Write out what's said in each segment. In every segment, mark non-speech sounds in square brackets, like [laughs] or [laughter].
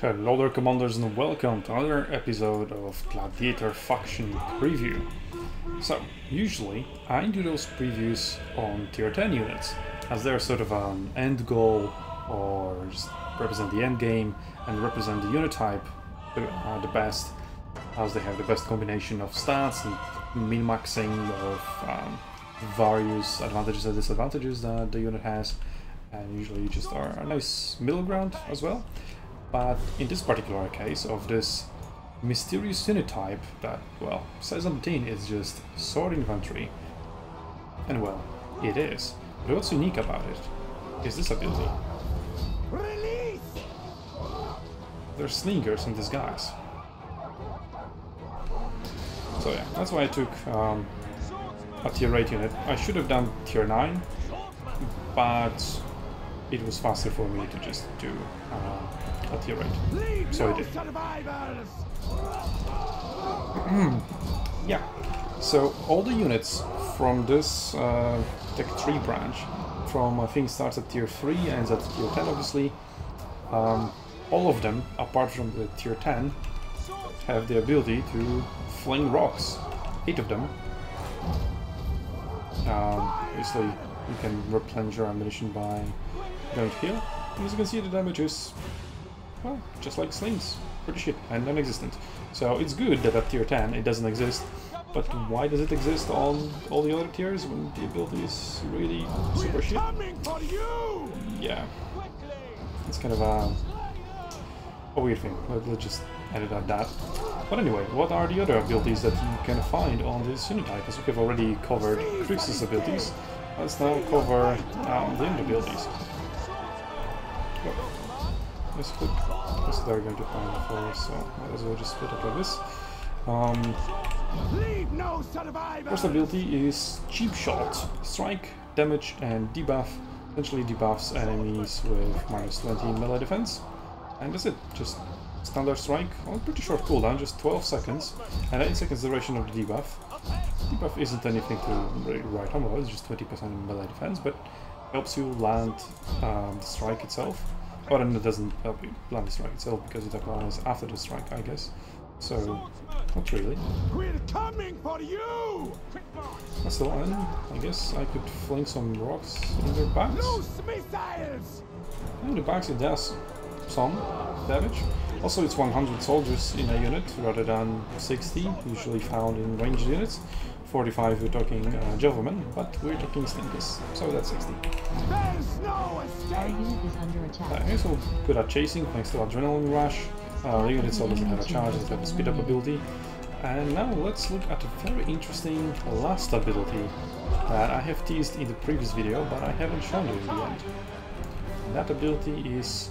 Hello there commanders and welcome to another episode of Gladiator Faction Preview. So, usually I do those previews on tier 10 units, as they're sort of an end goal or just represent the end game and represent the unit type the best, as they have the best combination of stats and min-maxing of um, various advantages and disadvantages that the unit has, and usually just are a nice middle ground as well. But in this particular case of this mysterious unit type that, well, says on the tin is just sword infantry. And well, it is. But what's unique about it is this ability. Release! They're slingers in disguise. So yeah, that's why I took um, a tier 8 unit. I should have done tier 9, but it was faster for me to just do uh, tier 8. Leave So I did. Yeah. So all the units from this uh, Tech 3 branch, from I think starts at tier 3 ends at tier 10 obviously, um, all of them, apart from the tier 10, have the ability to fling rocks. Eight of them. Um, obviously, you can replenish your ammunition by going to heal. As you can see, the damage is, well, just like slings. Pretty shit, and non-existent. So it's good that at tier 10 it doesn't exist, but why does it exist on all the other tiers when the ability is really super shit? Yeah, it's kind of a, a weird thing. Let, let's just edit out that. But anyway, what are the other abilities that you can find on this unit type? As we have already covered Crixus's abilities, let's now cover um, the end abilities. Well, Let's click. This they're going to find for us, so might as well just split it like this. Um, no! First ability is Cheap Shot. Strike, damage, and debuff. Essentially debuffs enemies with minus 20 melee defense. And that's it. Just standard strike on pretty short cooldown, just 12 seconds. And 8 seconds duration of the debuff. Debuff isn't anything to write home about, it's just 20% melee defense, but helps you land um, the strike itself. Or then it doesn't help you the strike itself because it applies after the strike, I guess. So, not really. We're coming for you! That's the one. I guess I could fling some rocks in their backs. In the backs it does some damage. Also it's 100 soldiers in a unit rather than 60, usually found in ranged units. 45 we're talking uh, Javelin, but we're talking slingers, so that's 60. There's no Our unit is under attack. Uh, also good at chasing thanks to Adrenaline Rush. Uh, the unit itself doesn't have a charge, it's got a speed up ability. And now let's look at a very interesting last ability that I have teased in the previous video, but I haven't shown you in the end. That ability is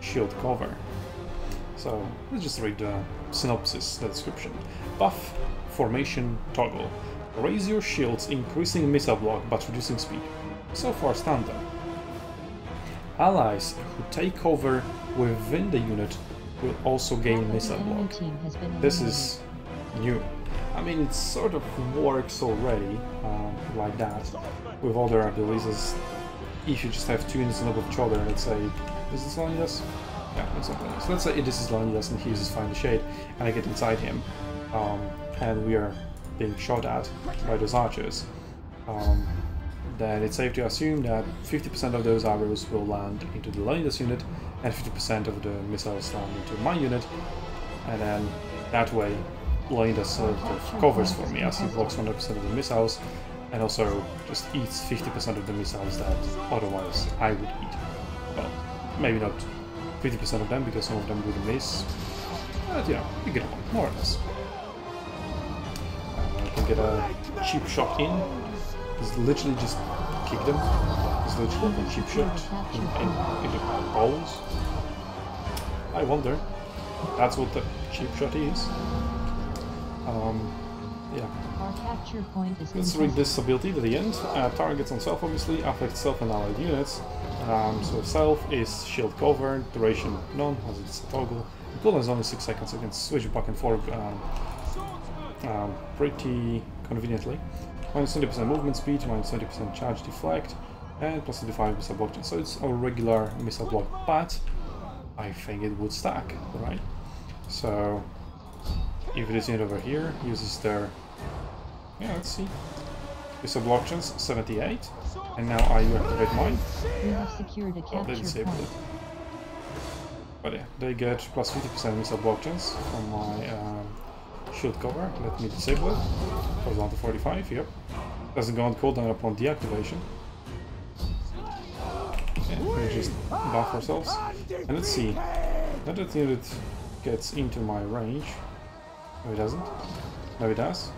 Shield Cover. So let's just read the synopsis, the description. Buff Formation Toggle. Raise your shields, increasing missile block but reducing speed. So far standard. Allies who take cover within the unit will also gain missile block. team has been This is new. I mean, it sort of works already um, like that with other abilities. If you just have two units on top of each other, let's say, is this Leonidas? Yeah, it's not Leonidas. Let's say this is Leonidas and he uses Fight in the Shade, and I get inside him, um, and we are being shot at by those archers. Um, then it's safe to assume that 50% of those arrows will land into the Leonidas unit, and 50% of the missiles land into my unit, and then that way Leonidas sort of covers for me as he blocks 100% of the missiles, and also just eats 50% of the missiles that otherwise I would eat. Well, maybe not 50% of them because some of them would miss, but you know, you get a point, more or less. Get a cheap shot in, He's literally just kicked them. He's literally a cheap shot in, in, in the balls. I wonder. That's what the cheap shot is. Um, yeah. Our capture point is Let's read this ability to the end. Uh, targets on self obviously affect self and allied units. Um, so self is shield cover, duration none, as it's a toggle. The cooldown is only 6 seconds, so you can switch back and forth um, um, pretty conveniently. Minus 20% movement speed, minus 20% charge deflect, and plus 25 missile block. So it's a regular missile block, but I think it would stack, right? So if it is in over here, uses their yeah, let's see. Use of block chance 78, and now I activate mine. You have secured a Well, they disabled it. But yeah, they get plus 50% missile of block chance from my um, shield cover. Let me disable it. Goes down to 45, yep. Doesn't go on cooldown upon deactivation. We just buff ourselves. And let's see. Now that unit gets into my range. No, it doesn't. No, it does.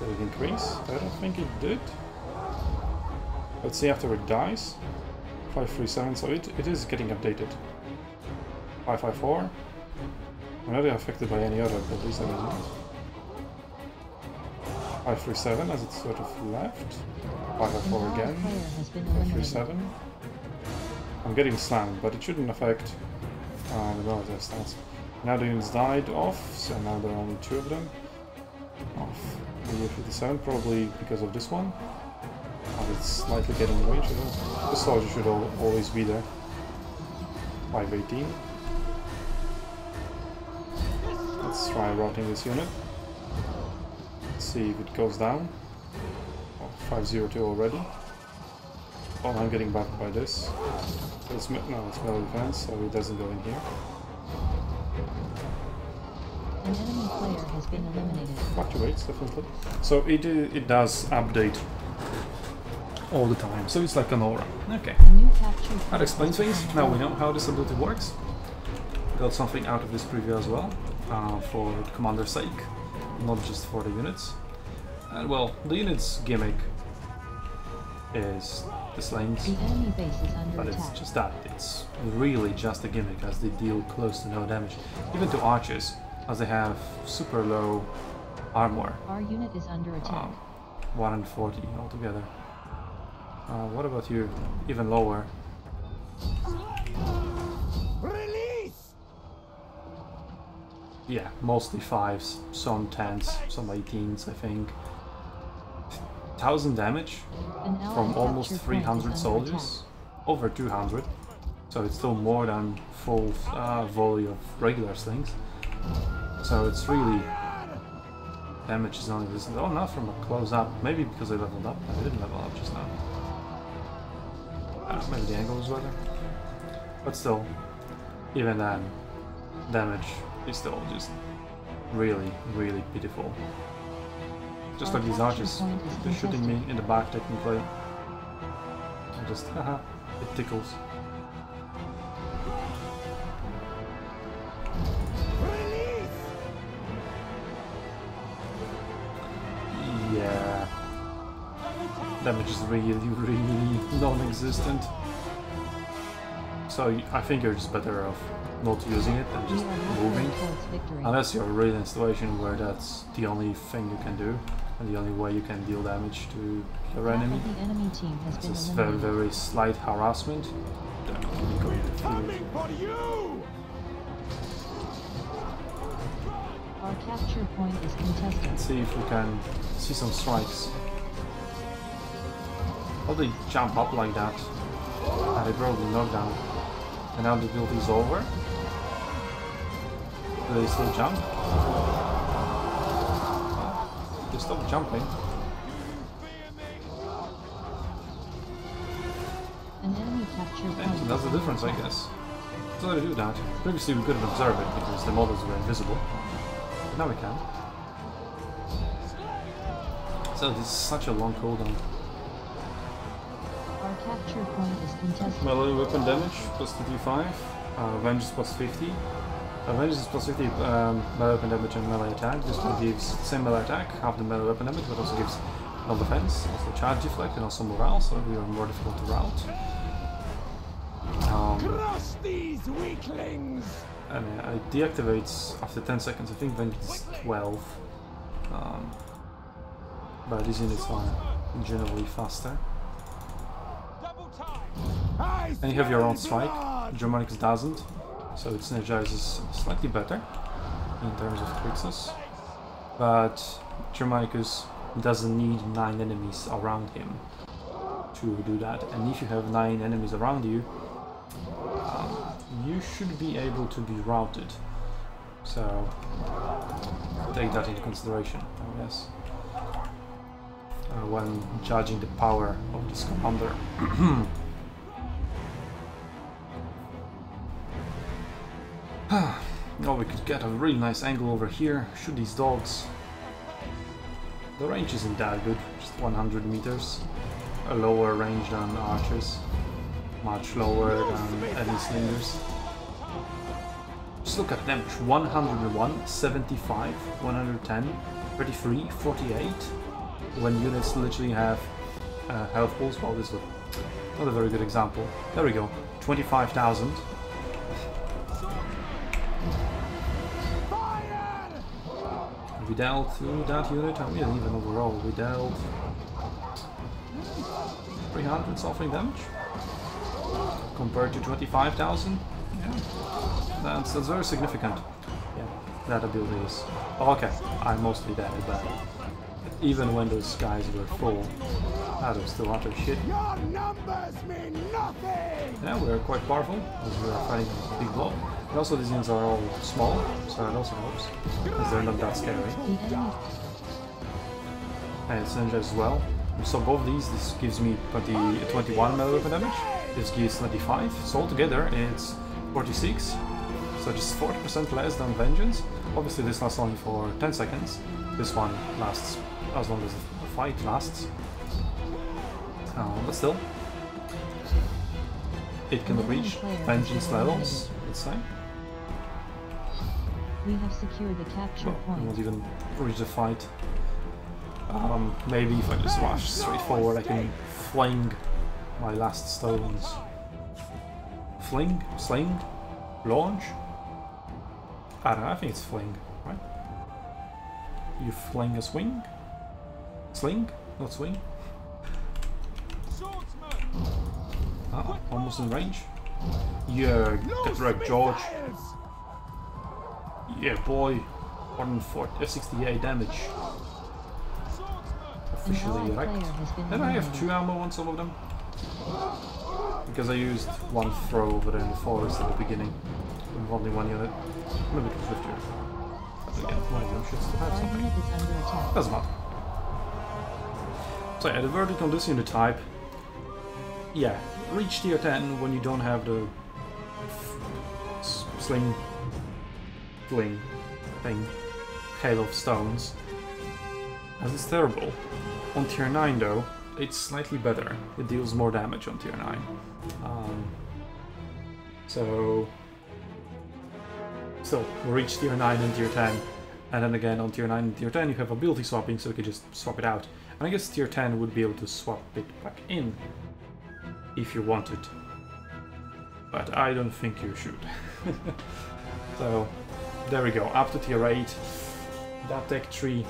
Did it increase? I don't think it did. Let's see after it dies. 537, so it, it is getting updated. 554. I'm not affected by any other abilities, I don't know. 537 as it's sort of left. An 554 again. player has been eliminated. 537. I'm getting slammed, but it shouldn't affect uh, the military stats. Now the units died off, so now there are only two of them. Off. The 57 probably because of this one. And it's slightly getting you. The soldier should al always be there. 518. Let's try routing this unit. Let's see if it goes down. Oh, 502 already. Oh, I'm getting backed by this. It's, no, it's melee defense, so it doesn't go in here. An enemy player has been eliminated. Fluctuates, definitely. So it, uh, it does update all the time, so it's like an aura. Okay. A new capture That explains things. Now we know how this ability works. Got something out of this preview as well, uh, for the commander's sake, not just for the units. And well, the units gimmick is the slings, The enemy base is under but it's attack. just that. It's really just a gimmick as they deal close to no damage. Even to archers, as they have super low armor. Our unit is under attack. Um, 140 altogether. Uh, what about you? Even lower. Yeah, mostly fives, some tens, some 18s, I think. 1000 damage from almost capture point is 300 soldiers, over 200. So it's still more than full uh, volley of regular slings. So it's really damage is non-existent. Oh, not from a close up. Maybe because I leveled up. I didn't level up just now. Uh, maybe the angle was better. But still, even then, damage is still just really, really pitiful. Just Our like these archers, they're shooting me in the back technically. And just, haha, it tickles. Yeah. Damage is really, really [laughs] non-existent. So I think you're just better off not using it and just moving. Unless you're really in a situation where that's the only thing you can do and the only way you can deal damage to your enemy. enemy team has This been is very, very slight harassment. Then we go to the field. Coming for you! Our capture point is contested. Let's see if we can see some strikes. How they jump up like that? And they probably knock down. And now the build is over. Do they still jump? They stop jumping. An enemy. That's the difference, I guess. So they do that. Previously we couldn't observe it because the models were invisible. But now we can. So this is such a long cooldown. Our capture point is contested. Melee weapon damage plus 25, uh, Vengeance plus 50. Uh, Vengeance plus 50 um, melee weapon damage and melee attack. This one gives same melee attack, half the melee weapon damage, but also gives no defense, also charge deflect, and also morale, so we are more difficult to route. Um, Crush these weaklings! and uh, it deactivates after 10 seconds. I think Vengeance is 12. Um, but these units are generally faster. And you have your own strike. Germanicus doesn't, so it synergizes slightly better in terms of Crixus. But Germanicus doesn't need 9 enemies around him to do that. And if you have 9 enemies around you, um, you should be able to be routed. So take that into consideration, I guess, uh, when judging the power of this commander. [clears throat] oh, we could get a really nice angle over here, shoot these dogs. The range isn't that good, just 100 meters. A lower range than archers. Much lower than any slingers. Just look at them, 101, 75, 110, 33, 48. When units literally have uh, health pools, well this is not a very good example. There we go, 25,000. We dealt to that unit, and we even overall, we dealt 300 something damage compared to 25,000. Yeah, that's, that's very significant. Yeah, that ability is. Oh, okay, I mostly dead, but even when those guys were full, that was still utter shit. Your numbers mean nothing! Yeah, we're quite powerful as we are fighting a big blob. And also these units are all small, so that also helps, because they're not that scary. And Ninja as well. So both these, this gives me 20, 21 melee weapon damage, this gives 25, so altogether it's 46, so just 40% less than Vengeance. Obviously this lasts only for 10 seconds, this one lasts as long as the fight lasts. Uh, but still, it can reach Vengeance levels, let's say. We have secured the capture Well, I point. won't even reach the fight. Um, maybe if I just rush straight forward, I can fling my last stones. Fling? Sling? Launch? I don't know, I think it's fling, right? You fling a swing? Sling? Not swing? Ah, almost in range. Yeah, get wrecked, George. Yeah, boy. 140, uh, 68 damage. Officially wrecked. Then I have two ammo on some of them. Because I used one throw over there in the forest at the beginning. With only one unit. Maybe it was with you. But again, one of them should still have something. unit is under attack. Doesn't matter. So yeah, the verdict on this unit type. Yeah, reach tier 10 when you don't have the sling thing hail of stones. As it's terrible. On tier 9 though, it's slightly better. It deals more damage on tier 9. Um, so still, we reach tier 9 and tier 10. And then again on tier 9 and tier 10 you have ability swapping so you can just swap it out. And I guess tier 10 would be able to swap it back in if you wanted. But I don't think you should. [laughs] so there we go, up to tier 8. That tech tree,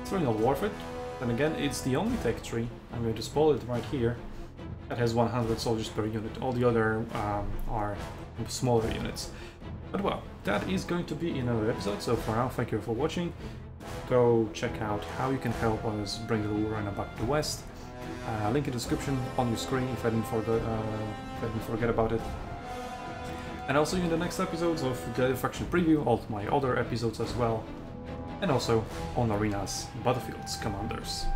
it's really not worth it. Then again, it's the only tech tree. I'm going to spoil it right here. That has 100 soldiers per unit. All the other um, are smaller units. But well, that is going to be another episode. So for now, thank you for watching. Go check out how you can help us bring the Lurana back to West. Uh, link in the description on your screen if I didn't uh, if I didn't forget about it. And I'll see you in the next episodes of the Faction Preview, all my other episodes as well. And also on Arena's Battlefields Commanders.